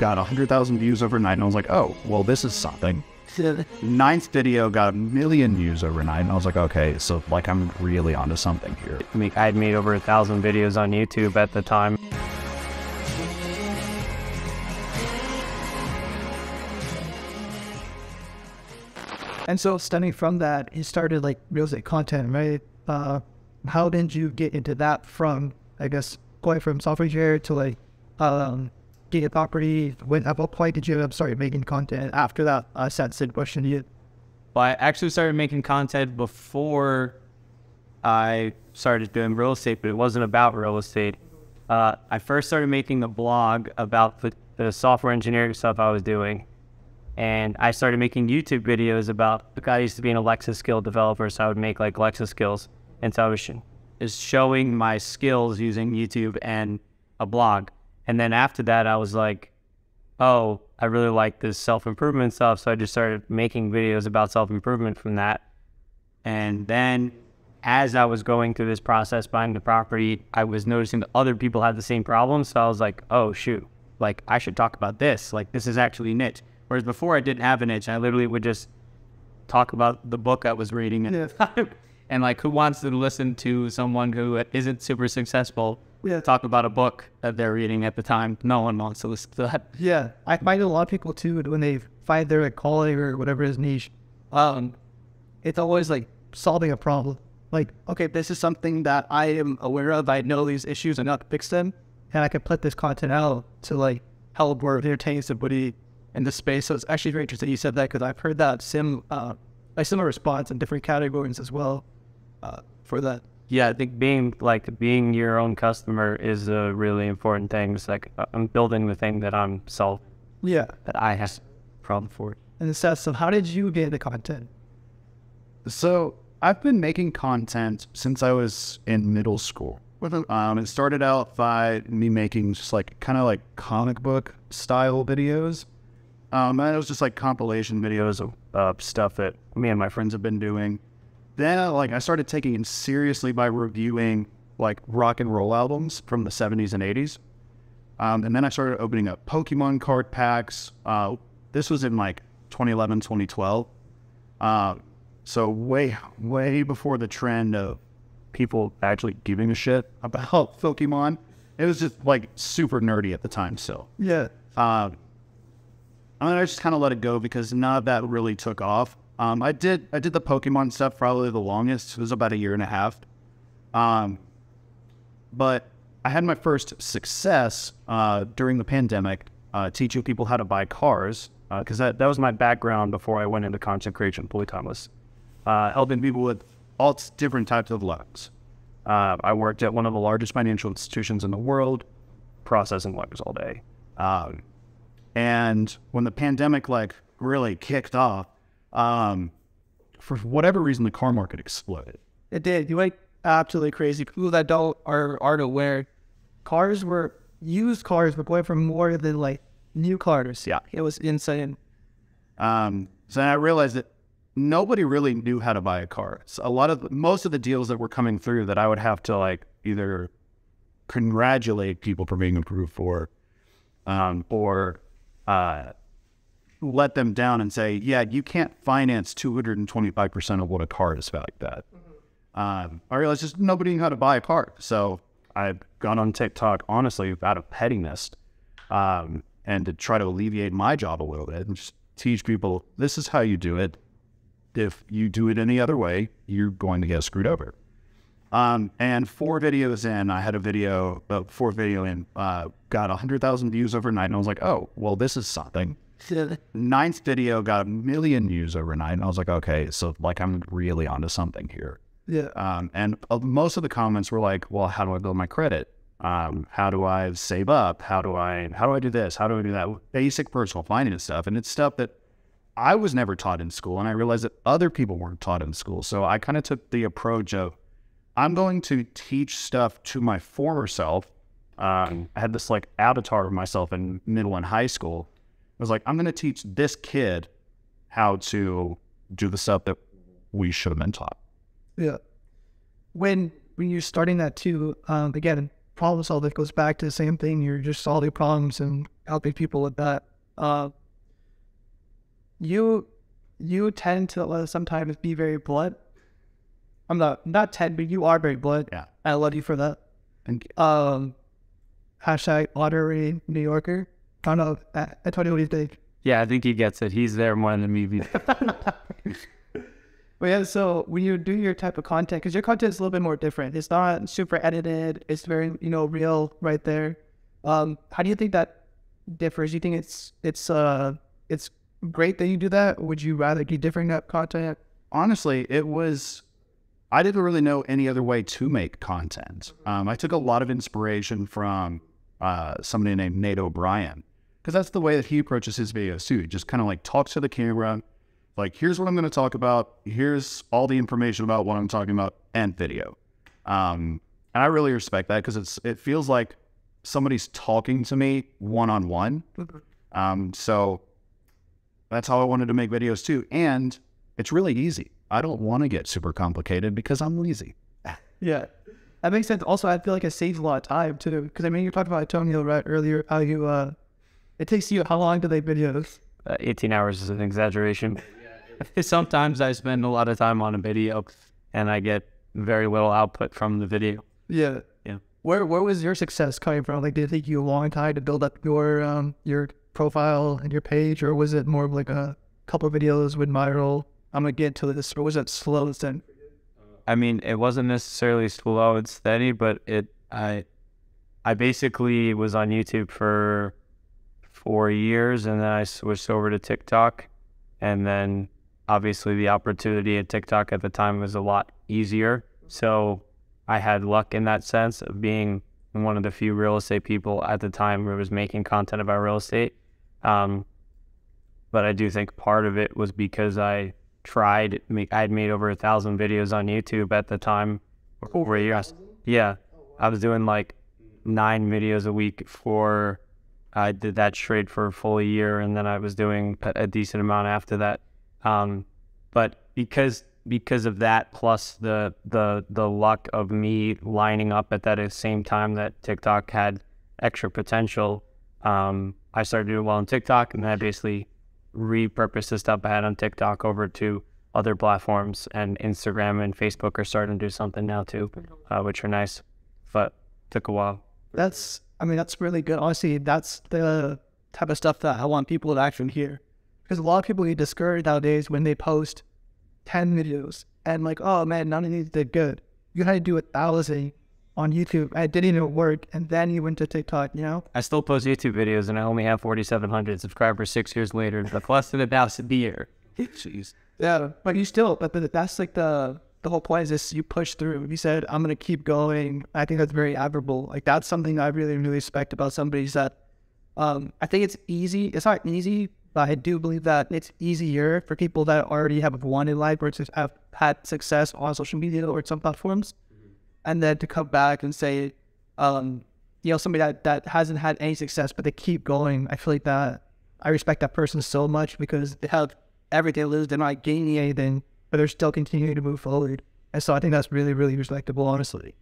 got 100,000 views overnight. And I was like, oh, well, this is something. Ninth video got a million views overnight. And I was like, okay, so like I'm really onto something here. I mean, I'd made over a thousand videos on YouTube at the time. And so stemming from that, he started like real estate content, right? Uh, how did you get into that from, I guess, going from software engineer to like um, getting a property? When at what point did you start making content after that uh, sensitive question you? Well, I actually started making content before I started doing real estate, but it wasn't about real estate. Uh, I first started making a blog about the, the software engineering stuff I was doing. And I started making YouTube videos about, I used to be an Alexa skill developer, so I would make like Alexa skills. And so I was sh- is showing my skills using YouTube and a blog. And then after that, I was like, oh, I really like this self improvement stuff. So I just started making videos about self improvement from that. And then as I was going through this process buying the property, I was noticing that other people had the same problem. So I was like, oh, shoot, like I should talk about this. Like this is actually niche. Whereas before I didn't have an itch. I literally would just talk about the book I was reading at the time. And like, who wants to listen to someone who isn't super successful Yeah. talk about a book that they're reading at the time? No one wants to listen to that. Yeah, I find a lot of people too when they find their like, calling or whatever is niche. Um, it's always like solving a problem. Like, okay, this is something that I am aware of. I know these issues and not fix them, and I can put this content out to like help or entertain somebody in the space. So it's actually very interesting you said that because I've heard that sim uh, a similar response in different categories as well uh, for that. Yeah, I think being like being your own customer is a really important thing. It's like uh, I'm building the thing that I'm solving Yeah, that I have problem for. And the sense of how did you get the content? So I've been making content since I was in middle school. Um, it started out by me making just like kind of like comic book style videos. Um, and it was just like compilation videos of uh, stuff that me and my friends have been doing. Then uh, like I started taking it seriously by reviewing like rock and roll albums from the 70s and 80s. Um, and then I started opening up Pokemon card packs. Uh, this was in like 2011, 2012. Uh, so way, way before the trend of people actually giving a shit about Pokemon. It was just like super nerdy at the time still. Yeah, Uh, I mean, I just kind of let it go because none of that really took off. Um, I did I did the Pokemon stuff probably the longest. It was about a year and a half. Um, but I had my first success uh, during the pandemic, uh, teaching people how to buy cars because that, that was my background before I went into content creation fully timeless. Uh, helping people with all different types of loans. Uh, I worked at one of the largest financial institutions in the world, processing loans all day. Um, and when the pandemic like really kicked off, um, for whatever reason, the car market exploded. It did. You went absolutely crazy. People that don't are aren't aware, cars were used cars were going for more than like new cars. Yeah. it was insane. Um, so I realized that nobody really knew how to buy a car. So a lot of most of the deals that were coming through that I would have to like either congratulate people for being approved for, um, or uh, let them down and say, yeah, you can't finance 225% of what a car is valued at. Um, I realized just nobody knew how to buy a car. So I've gone on TikTok, honestly, out of pettiness, um, and to try to alleviate my job a little bit and just teach people this is how you do it. If you do it any other way, you're going to get screwed over. Um, and four videos in, I had a video, uh, four video in, uh, got 100,000 views overnight. And I was like, oh, well, this is something. Ninth video got a million views overnight. And I was like, okay, so like I'm really onto something here. Yeah, Um, and uh, most of the comments were like, "Well, how do I build my credit? Um, how do I save up? How do I how do I do this? How do I do that? Basic personal finance stuff." And it's stuff that I was never taught in school, and I realized that other people weren't taught in school. So I kind of took the approach of, I'm going to teach stuff to my former self. Um, I had this like avatar of myself in middle and high school. I was like, I'm going to teach this kid how to do the stuff that we should have been taught. yeah. When when you're starting that too, um, again, problem solving goes back to the same thing. You're just solving problems and helping people with that. Uh, you you tend to uh, sometimes be very blunt. I'm not not tend, but you are very blunt. Yeah. I love you for that. And Um, hashtag honorary New Yorker. I don't know. Uh, Antonio, what do you think? Yeah, I think he gets it. He's there more than me. But yeah, so when you do your type of content, because your content is a little bit more different. It's not super edited. It's very, you know, real right there. Um, how do you think that differs? You think it's it's uh it's great that you do that? Or would you rather be different that content? honestly, it was. I didn't really know any other way to make content. Um, I took a lot of inspiration from uh, somebody named Nate O'Brien because that's the way that he approaches his videos too. He just kind of like talks to the camera, like, here's what I'm going to talk about. Here's all the information about what I'm talking about, and video. Um, and I really respect that because it's it feels like somebody's talking to me one on one. Um, so that's how I wanted to make videos too. And it's really easy. I don't want to get super complicated because I'm lazy. Yeah, that makes sense. Also, I feel like it saves a lot of time too. Because I mean, you talked about Antonio right earlier. How you uh, it takes you how long do they videos? uh, 18 hours is an exaggeration. Sometimes I spend a lot of time on a video and I get very little output from the video. Yeah. Yeah. Where where was your success coming from? Like, did it take you a long time to build up your um your profile and your page, or was it more of like a couple videos went viral? I'm gonna get to this, or was it slow and steady? I mean, it wasn't necessarily slow and steady, but it I I basically was on YouTube for four years, and then I switched over to TikTok, and then obviously the opportunity at TikTok at the time was a lot easier. So I had luck in that sense of being one of the few real estate people at the time who was making content about real estate. Um, but I do think part of it was because I tried. I had made over a thousand videos on YouTube at the time. Over a year. Yeah, I was doing like nine videos a week for. I did that straight for a full year, and then I was doing a, a decent amount after that. Um, but because because of that, plus the the the luck of me lining up at that same time that TikTok had extra potential, um, I started doing well on TikTok, and then I basically repurposed the stuff I had on TikTok over to other platforms, and Instagram and Facebook are starting to do something now too, uh, which are nice, but took a while. That's I mean that's really good. Honestly, that's the type of stuff that I want people to actually hear. Because a lot of people get discouraged nowadays when they post ten videos and like, oh man, none of these did good. You had to do a thousand on YouTube. and It didn't even work, and then you went to TikTok. You know. I still post YouTube videos, and I only have 4,700 subscribers six years later. The plus than a thousand beer. Jeez. Yeah, but you still, but, but that's like the the whole point is this: you push through. You said, "I'm gonna keep going." I think that's very admirable. Like that's something I really really respect about somebody is that um, I think it's easy. It's not easy, but I do believe that it's easier for people that already have one in life or have had success on social media or some platforms, and then to come back and say, um, you know, somebody that that hasn't had any success but they keep going. I feel like that I respect that person so much because they have everything to lose. They're not gaining anything, but they're still continuing to move forward. And so I think that's really, really respectable, honestly.